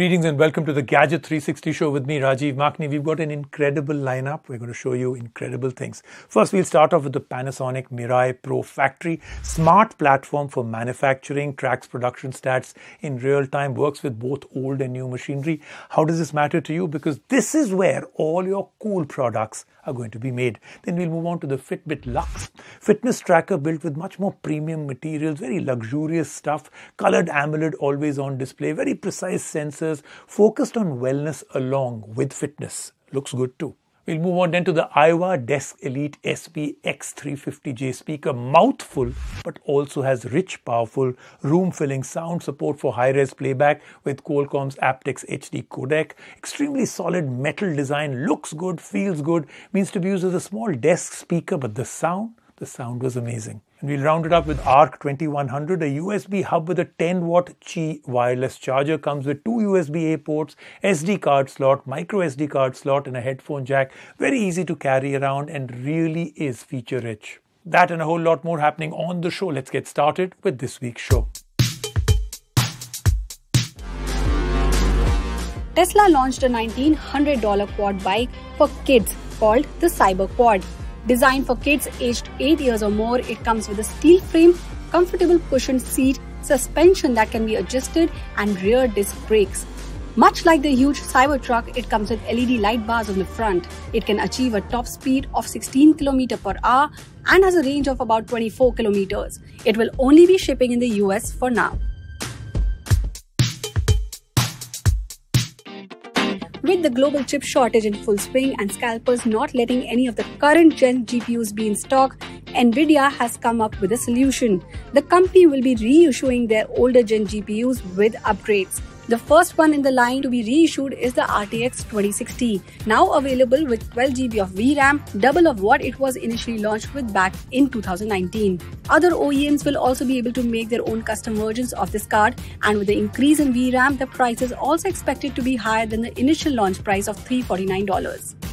Greetings and welcome to the Gadget 360 show with me, Rajiv Makhani. We've got an incredible lineup. We're going to show you incredible things. First, we'll start off with the Panasonic Miraie ProFactory. Smart platform for manufacturing, tracks production stats in real time, works with both old and new machinery. How does this matter to you? Because this is where all your cool products are going to be made. Then we'll move on to the Fitbit Luxe fitness tracker built with much more premium materials, very luxurious stuff, colored AMOLED always on display, very precise sensors, focused on wellness along with fitness. Looks good too. We'll move on then to the Aiwa Desk Elite SBX350J speaker. Mouthful, but also has rich, powerful, room filling sound support for high res playback with Qualcomm's aptX HD codec. Extremely solid metal design, looks good, feels good, means to be used as a small desk speaker, but the sound, the sound was amazing. And we'll round it up with ARC 2100, a USB hub with a 10 watt Qi wireless charger. Comes with two USB A ports, SD card slot, micro SD card slot, and a headphone jack. Very easy to carry around and really is feature rich. That and a whole lot more happening on the show. Let's get started with this week's show. Tesla launched a $1900 quad bike for kids called the Cyber Quad. Designed for kids aged 8 years or more, it comes with a steel frame, comfortable cushioned seat, suspension that can be adjusted, and rear disc brakes. Much like the huge Cybertruck, it comes with LED light bars on the front. It can achieve a top speed of 16 km per hour and has a range of about 24 km. It will only be shipping in the US for now. With the global chip shortage in full swing and scalpers not letting any of the current gen GPUs be in stock, Nvidia has come up with a solution. The company will be reissuing their older gen GPUs with upgrades. The first one in the line to be reissued is the RTX 2060, now available with 12GB of VRAM, double of what it was initially launched with back in 2019. Other OEMs will also be able to make their own custom versions of this card, and with the increase in VRAM, the price is also expected to be higher than the initial launch price of $349.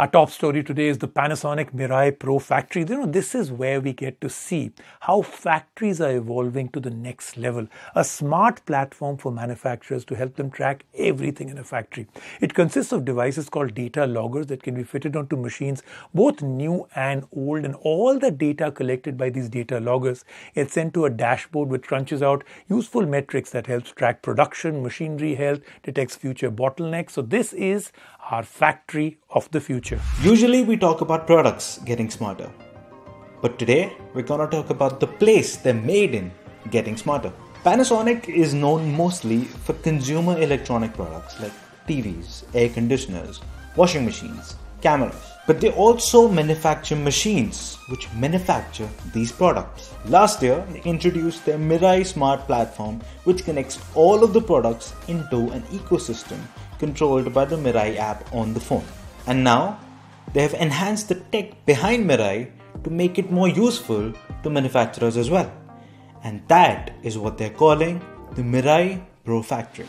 Our top story today is the Panasonic Miraie ProFactory. You know, this is where we get to see how factories are evolving to the next level. A smart platform for manufacturers to help them track everything in a factory. It consists of devices called data loggers that can be fitted onto machines, both new and old, and all the data collected by these data loggers is sent to a dashboard which crunches out useful metrics that helps track production, machinery health, detects future bottlenecks. So this is our factory of the future. Usually we talk about products getting smarter. But today we're gonna talk about the place they're made in getting smarter. Panasonic is known mostly for consumer electronic products like TVs, air conditioners, washing machines, cameras. But they also manufacture machines which manufacture these products. Last year, they introduced their Miraie Smart platform which connects all of the products into an ecosystem controlled by the Miraie app on the phone. And now they have enhanced the tech behind Miraie to make it more useful to manufacturers as well. And that is what they're calling the Mirai Pro Factory.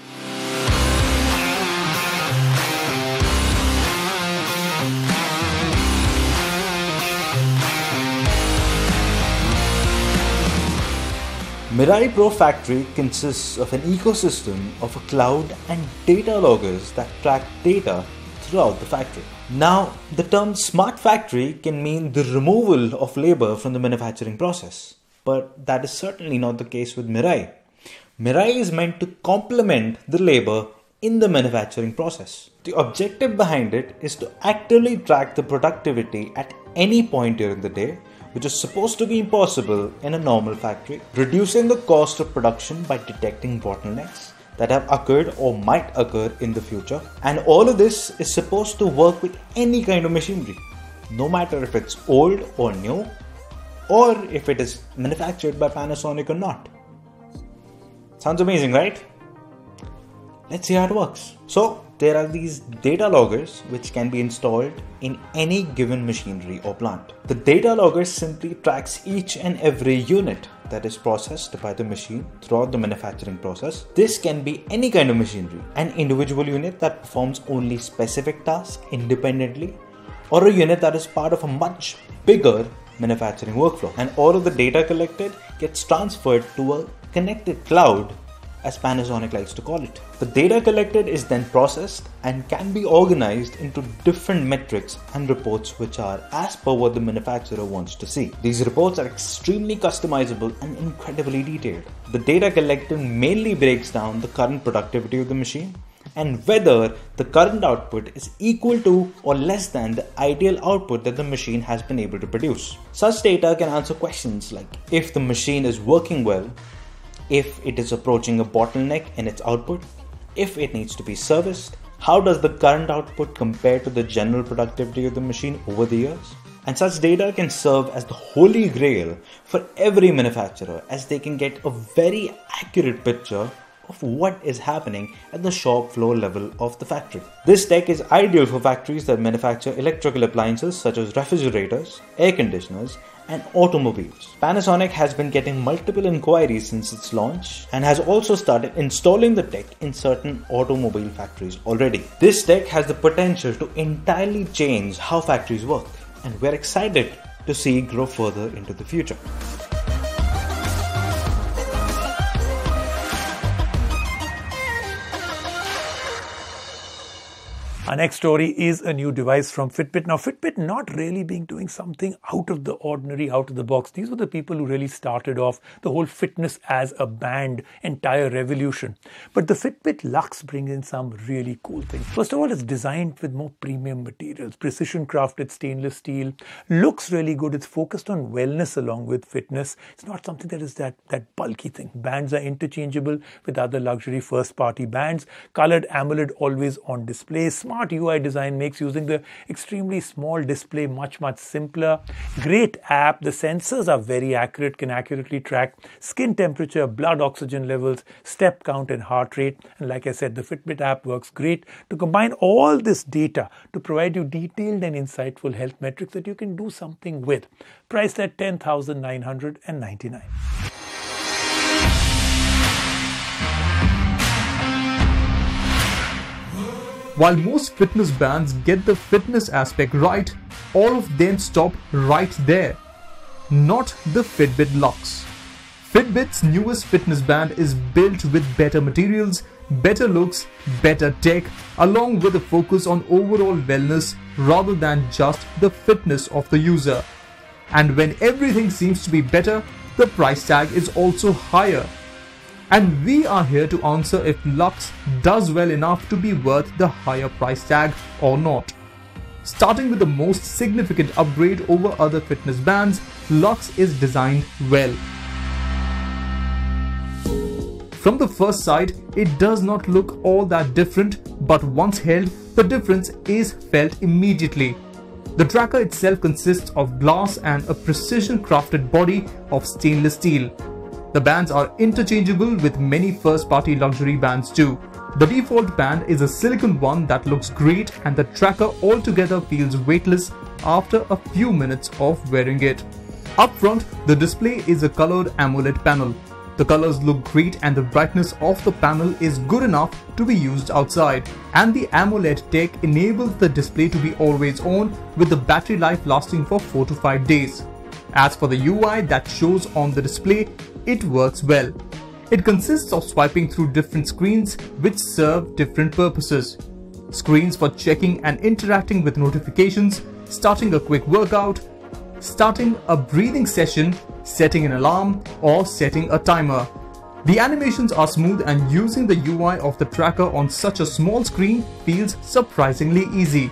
Miraie ProFactory consists of an ecosystem of a cloud and data loggers that track data throughout the factory. Now, the term smart factory can mean the removal of labor from the manufacturing process, but that is certainly not the case with Miraie. Miraie is meant to complement the labor in the manufacturing process. The objective behind it is to actively track the productivity at any point during the day which is supposed to be impossible in a normal factory, reducing the cost of production by detecting bottlenecks that have occurred or might occur in the future. And all of this is supposed to work with any kind of machinery, no matter if it's old or new, or if it is manufactured by Panasonic or not. Sounds amazing, right? Let's see how it works. So, there are these data loggers which can be installed in any given machinery or plant. The data logger simply tracks each and every unit that is processed by the machine throughout the manufacturing process. This can be any kind of machinery, an individual unit that performs only specific tasks independently, or a unit that is part of a much bigger manufacturing workflow. And all of the data collected gets transferred to a connected cloud as Panasonic likes to call it. The data collected is then processed and can be organized into different metrics and reports which are as per what the manufacturer wants to see. These reports are extremely customizable and incredibly detailed. The data collected mainly breaks down the current productivity of the machine and whether the current output is equal to or less than the ideal output that the machine has been able to produce. Such data can answer questions like if the machine is working well, if it is approaching a bottleneck in its output, if it needs to be serviced, how does the current output compare to the general productivity of the machine over the years? And such data can serve as the holy grail for every manufacturer as they can get a very accurate picture of what is happening at the shop floor level of the factory. This tech is ideal for factories that manufacture electrical appliances such as refrigerators, air conditioners, and automobiles. Panasonic has been getting multiple inquiries since its launch and has also started installing the tech in certain automobile factories already. This tech has the potential to entirely change how factories work, and we're excited to see it grow further into the future. Our next story is a new device from Fitbit. Now, Fitbit not really being doing something out of the ordinary, out of the box. These were the people who really started off the whole fitness as a band entire revolution. But the Fitbit Luxe brings in some really cool things. First of all, it's designed with more premium materials, precision crafted stainless steel, looks really good. It's focused on wellness along with fitness. It's not something that is that, that bulky thing. Bands are interchangeable with other luxury first party bands. Colored AMOLED always on display smart UI design makes using the extremely small display much, much simpler. Great app. The sensors are very accurate, can accurately track skin temperature, blood oxygen levels, step count, and heart rate. And like I said, the Fitbit app works great to combine all this data to provide you detailed and insightful health metrics that you can do something with. Priced at 10,999. While most fitness bands get the fitness aspect right, all of them stop right there. Not the Fitbit Luxe. Fitbit's newest fitness band is built with better materials, better looks, better tech, along with a focus on overall wellness rather than just the fitness of the user. And when everything seems to be better, the price tag is also higher and we are here to answer if Luxe does well enough to be worth the higher price tag or not. Starting with the most significant upgrade over other fitness bands, Luxe is designed well. From the first sight, it does not look all that different, but once held, the difference is felt immediately. The tracker itself consists of glass and a precision crafted body of stainless steel. The bands are interchangeable with many first-party luxury bands too. The default band is a silicone one that looks great and the tracker altogether feels weightless after a few minutes of wearing it. Up front, the display is a colored AMOLED panel. The colors look great and the brightness of the panel is good enough to be used outside. And the AMOLED tech enables the display to be always on with the battery life lasting for 4 to 5 days. As for the UI that shows on the display, it works well. It consists of swiping through different screens which serve different purposes. Screens for checking and interacting with notifications, starting a quick workout, starting a breathing session, setting an alarm, or setting a timer. The animations are smooth and using the UI of the tracker on such a small screen feels surprisingly easy.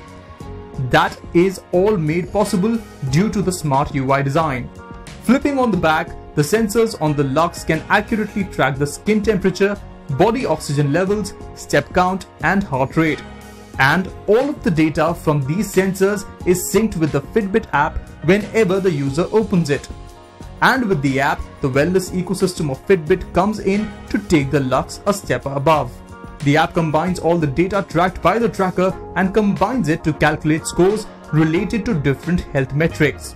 That is all made possible due to the smart UI design. Flipping on the back, the sensors on the Luxe can accurately track the skin temperature, body oxygen levels, step count and heart rate. And all of the data from these sensors is synced with the Fitbit app whenever the user opens it. And with the app, the wellness ecosystem of Fitbit comes in to take the Luxe a step above. The app combines all the data tracked by the tracker and combines it to calculate scores related to different health metrics.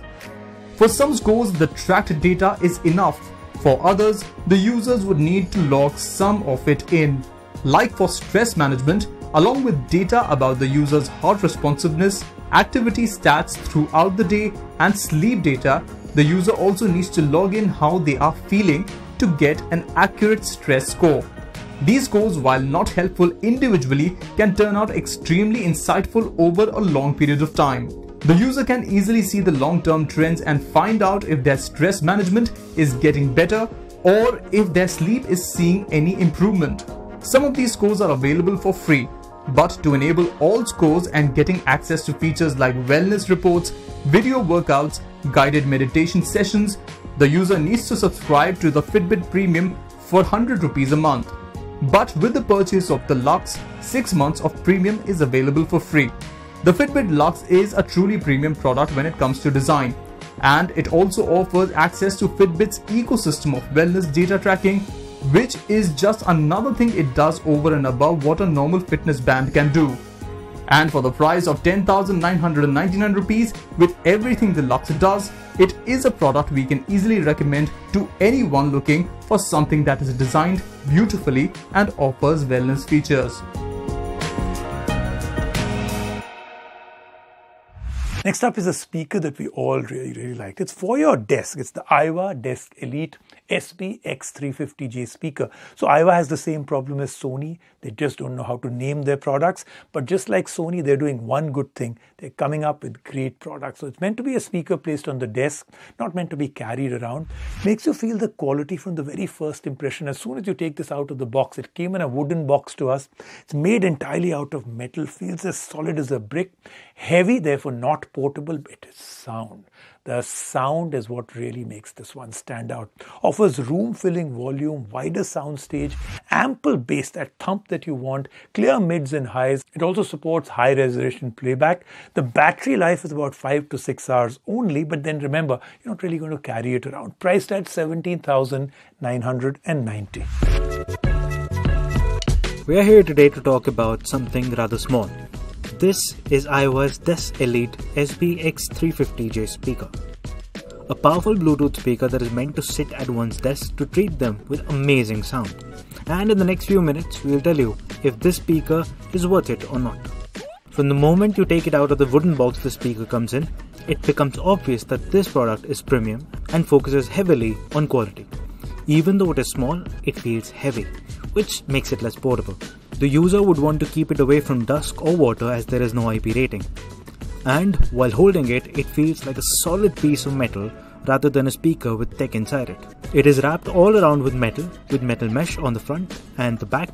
For some scores, the tracked data is enough. For others, the users would need to log some of it in. Like for stress management, along with data about the user's heart responsiveness, activity stats throughout the day, and sleep data, the user also needs to log in how they are feeling to get an accurate stress score. These scores, while not helpful individually, can turn out extremely insightful over a long period of time. The user can easily see the long-term trends and find out if their stress management is getting better or if their sleep is seeing any improvement. Some of these scores are available for free, but to enable all scores and getting access to features like wellness reports, video workouts, guided meditation sessions, the user needs to subscribe to the Fitbit Premium for 100 rupees a month. But with the purchase of the Luxe, 6 months of premium is available for free. The Fitbit Luxe is a truly premium product when it comes to design, and it also offers access to Fitbit's ecosystem of wellness data tracking, which is just another thing it does over and above what a normal fitness band can do. And for the price of 10,999 rupees, with everything the Luxe does, it is a product we can easily recommend to anyone looking for something that is designed beautifully and offers wellness features. Next up is a speaker that we all really, really liked. It's for your desk. It's the Aiwa Desk Elite SBX350J speaker. So Aiwa has the same problem as Sony. They just don't know how to name their products. But just like Sony, they're doing one good thing. They're coming up with great products. So it's meant to be a speaker placed on the desk, not meant to be carried around. Makes you feel the quality from the very first impression. As soon as you take this out of the box, it came in a wooden box to us. It's made entirely out of metal, feels as solid as a brick, heavy, therefore not portable, but it is sound. The sound is what really makes this one stand out. Offers room filling volume, wider sound stage, ample bass, that thump that you want, clear mids and highs. It also supports high resolution playback. The battery life is about 5 to 6 hours only, but then remember, you're not really going to carry it around. Priced at 17,990. We are here today to talk about something rather small this is Aiwa's Desk Elite SBX350J speaker. A powerful Bluetooth speaker that is meant to sit at one's desk to treat them with amazing sound. And in the next few minutes, we'll tell you if this speaker is worth it or not. From the moment you take it out of the wooden box the speaker comes in, it becomes obvious that this product is premium and focuses heavily on quality. Even though it is small, it feels heavy, which makes it less portable. The user would want to keep it away from dust or water as there is no IP rating. And while holding it, it feels like a solid piece of metal rather than a speaker with tech inside it. It is wrapped all around with metal, with metal mesh on the front and the back.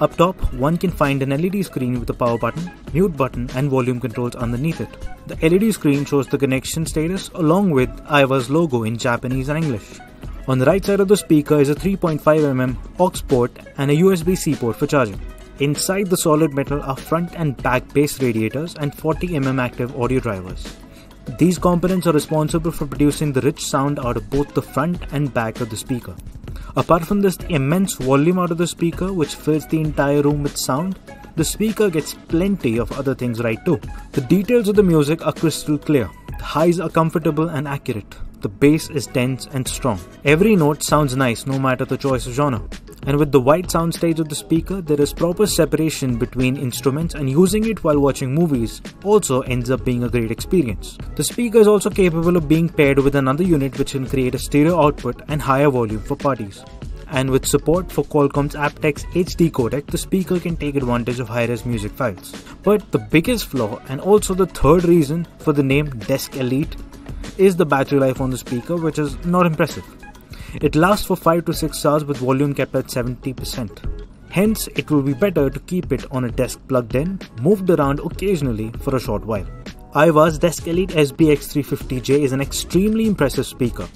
Up top, one can find an LED screen with a power button, mute button, and volume controls underneath it. The LED screen shows the connection status along with Aiwa's logo in Japanese and English. On the right side of the speaker is a 3.5mm aux port and a USB-C port for charging. Inside the solid metal are front and back bass radiators and 40mm active audio drivers. These components are responsible for producing the rich sound out of both the front and back of the speaker. Apart from this immense volume out of the speaker, which fills the entire room with sound, the speaker gets plenty of other things right too. The details of the music are crystal clear. The highs are comfortable and accurate. The bass is dense and strong. Every note sounds nice no matter the choice of genre. And with the wide soundstage of the speaker, there is proper separation between instruments and using it while watching movies also ends up being a great experience. The speaker is also capable of being paired with another unit which can create a stereo output and higher volume for parties. And with support for Qualcomm's aptX HD codec, the speaker can take advantage of high-res music files. But the biggest flaw, and also the third reason for the name Desk Elite, is the battery life on the speaker, which is not impressive. It lasts for 5 to 6 hours with volume kept at 70%. Hence, it will be better to keep it on a desk plugged in, moved around occasionally for a short while. Aiwa's Desk Elite SBX350J is an extremely impressive speaker.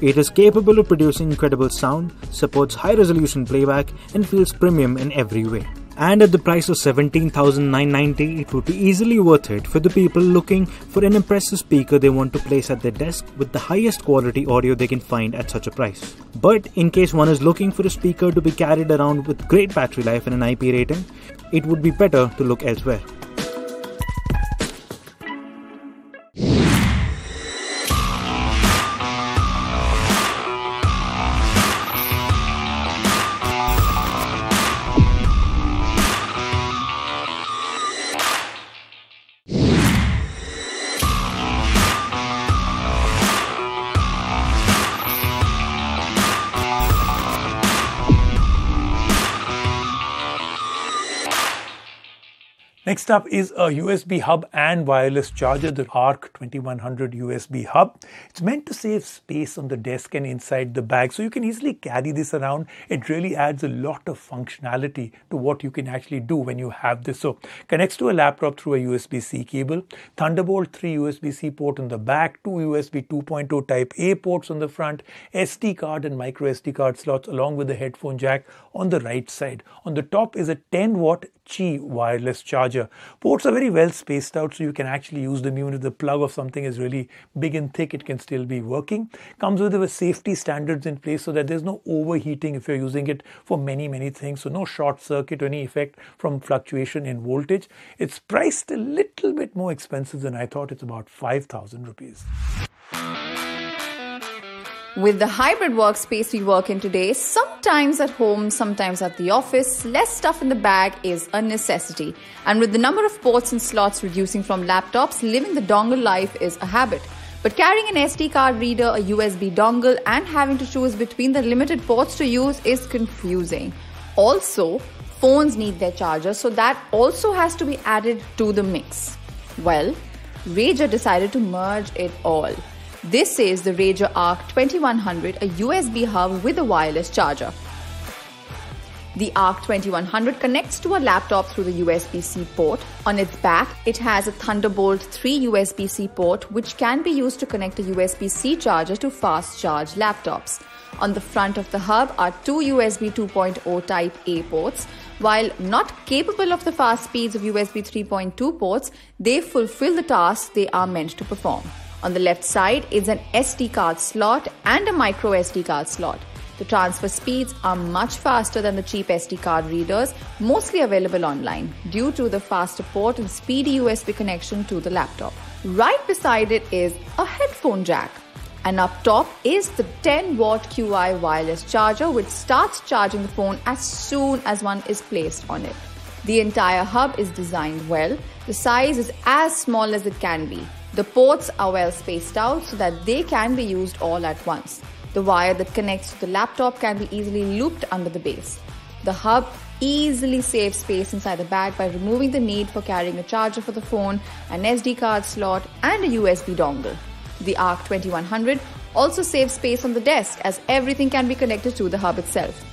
It is capable of producing incredible sound, supports high resolution playback, and feels premium in every way and at the price of 17,990 it would be easily worth it for the people looking for an impressive speaker they want to place at their desk with the highest quality audio they can find at such a price. But in case one is looking for a speaker to be carried around with great battery life and an IP rating, it would be better to look elsewhere. Next up is a USB hub and wireless charger, the ARC 2100 USB hub. It's meant to save space on the desk and inside the bag, so you can easily carry this around. It really adds a lot of functionality to what you can actually do when you have this. So, connects to a laptop through a USB C cable, Thunderbolt 3 USB C port on the back, two USB 2.0 Type A ports on the front, SD card and micro SD card slots, along with the headphone jack on the right side. On the top is a 10 watt Qi wireless charger. Ports are very well spaced out, so you can actually use them even if the plug of something is really big and thick, it can still be working. Comes with the safety standards in place so that there's no overheating if you're using it for many, many things. So, no short circuit or any effect from fluctuation in voltage. It's priced a little bit more expensive than I thought. It's about 5,000 rupees. With the hybrid workspace we work in today, sometimes at home, sometimes at the office, less stuff in the bag is a necessity. And with the number of ports and slots reducing from laptops, living the dongle life is a habit. But carrying an SD card reader, a USB dongle, and having to choose between the limited ports to use is confusing. Also, phones need their chargers, so that also has to be added to the mix. Well, Razer decided to merge it all. This is the Razer Arc 2100, a USB hub with a wireless charger. The ARC 2100 connects to a laptop through the USB C port. On its back, it has a Thunderbolt 3 USB C port, which can be used to connect a USB C charger to fast charge laptops. On the front of the hub are two USB 2.0 Type A ports. While not capable of the fast speeds of USB 3.2 ports, they fulfill the tasks they are meant to perform. On the left side is an SD card slot and a micro SD card slot. The transfer speeds are much faster than the cheap SD card readers, mostly available online, due to the faster port and speedy USB connection to the laptop. Right beside it is a headphone jack. And up top is the 10 watt QI wireless charger, which starts charging the phone as soon as one is placed on it. The entire hub is designed well. The size is as small as it can be. The ports are well spaced out so that they can be used all at once. The wire that connects to the laptop can be easily looped under the base. The hub easily saves space inside the bag by removing the need for carrying a charger for the phone, an SD card slot, and a USB dongle. The ARC 2100 also saves space on the desk as everything can be connected to the hub itself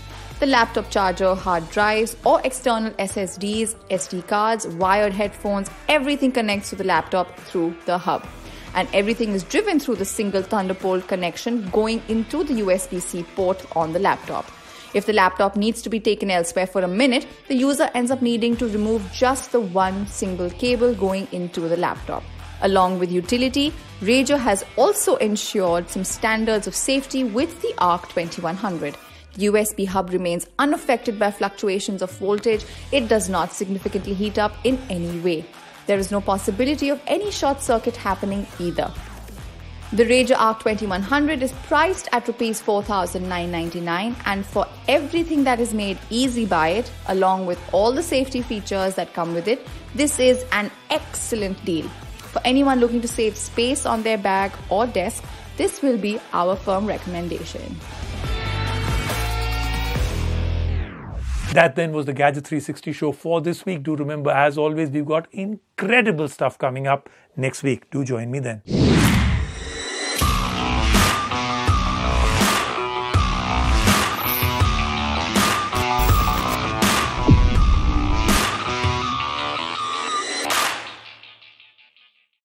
the laptop charger, hard drives, or external SSDs, SD cards, wired headphones, everything connects to the laptop through the hub. And everything is driven through the single Thunderbolt connection going into the USB C port on the laptop. If the laptop needs to be taken elsewhere for a minute, the user ends up needing to remove just the one single cable going into the laptop. Along with utility, Razer has also ensured some standards of safety with the ARC 2100. USB hub remains unaffected by fluctuations of voltage. It does not significantly heat up in any way. There is no possibility of any short circuit happening either. The Razer Arc 2100 is priced at rupees 4999 and for everything that is made easy by it along with all the safety features that come with it, this is an excellent deal. For anyone looking to save space on their bag or desk, this will be our firm recommendation. That then was the Gadget 360 show for this week. Do remember, as always, we've got incredible stuff coming up next week. Do join me then.